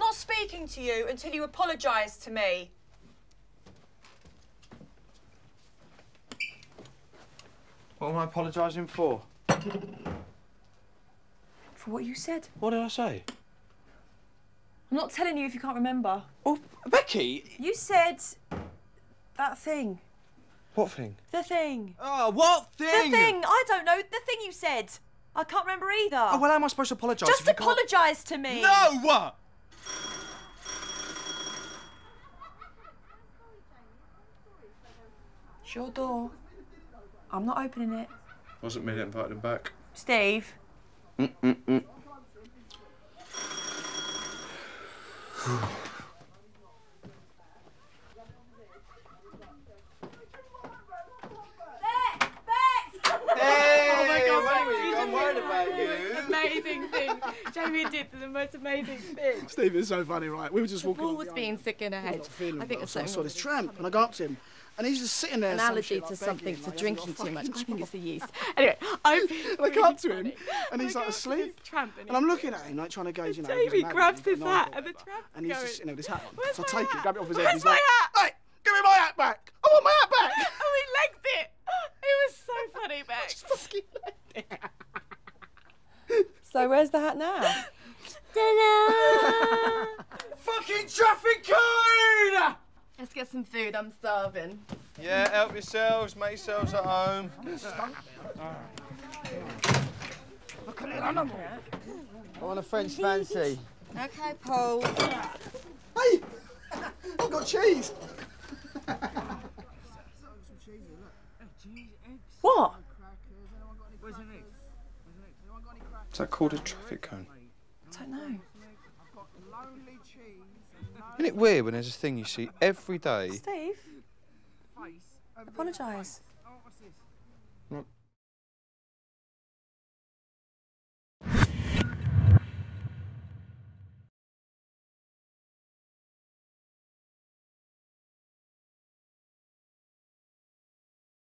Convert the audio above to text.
not speaking to you until you apologise to me. What am I apologising for? For what you said. What did I say? I'm not telling you if you can't remember. Oh, Becky! You said that thing. What thing? The thing. Oh, what thing? The thing. I don't know. The thing you said. I can't remember either. Oh, well, how am I supposed to apologise? Just if you can't- apologise to me. No! It's your door. I'm not opening it. Wasn't me that invited him back. Steve. Hey! Oh my God, wait a Becky, minute, you I'm worried about you. Amazing thing. Jamie did the most amazing thing. Steve, it's so funny, right? We were just walking. Paul along was being sick in her head. I think well, so I saw this tramp, and I got up to him, and he's just sitting there. an some allergy shit, to like, something, begging, to like, drinking "Oh, too much. I think it's the yeast. Anyway, I'm And I come up to him, and he's like go up to asleep. tramp and And I'm looking at him, like trying to gauge, you know. Jamie he's grabs his hat and the tramp's And he's just, you know, with his hat on. Where's so I my take it, hat? grab it off his head. Where's He's my like, hat? hey, give me my hat back. I want my hat back. Oh, he legged it. It was so funny, Bex. Fucking legged it. So where's the hat now? Fucking traffic cone! Let's get some food. I'm starving. Yeah, help yourselves, make yourselves at home. I want a French fancy. Okay, Paul. Hey, I've got cheese. What? Is that called a traffic cone? I don't know. Isn't it weird when there's a thing you see every day? Steve. Apologise. Not